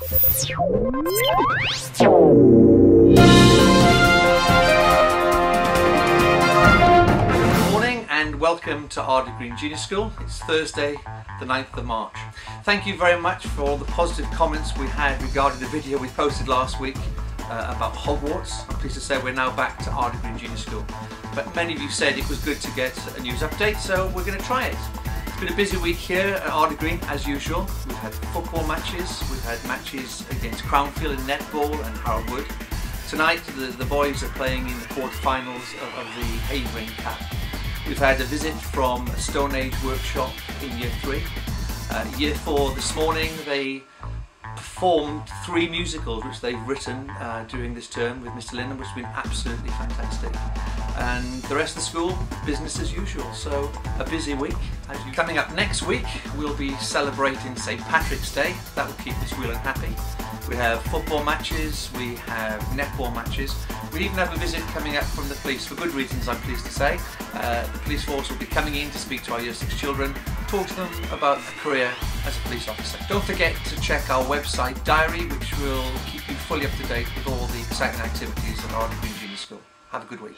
Good morning and welcome to Ardleigh Green Junior School. It's Thursday, the 9th of March. Thank you very much for all the positive comments we had regarding the video we posted last week uh, about Hogwarts. I'm pleased to say we're now back to Ardleigh Green Junior School. But many of you said it was good to get a news update, so we're going to try it. It's been a busy week here at Ardleigh Green, as usual. We've had football matches, we've had matches against Crownfield in netball and Harold Wood. Tonight, the, the boys are playing in the quarterfinals of, of the Havering Cup. We've had a visit from a Stone Age workshop in Year 3. Uh, year 4 this morning, they performed three musicals which they've written uh, during this term with Mr. Linden, which has been absolutely fantastic. And the rest of the school, business as usual. So a busy week. Coming up next week, we'll be celebrating St. Patrick's Day. That will keep real and happy. We have football matches, we have netball matches. We even have a visit coming up from the police for good reasons, I'm pleased to say. Uh, the police force will be coming in to speak to our Year 6 children, talk to them about a career as a police officer. Don't forget to check our website diary, which will keep you fully up to date with all the exciting activities at Ardleigh Green Junior School. Have a good week.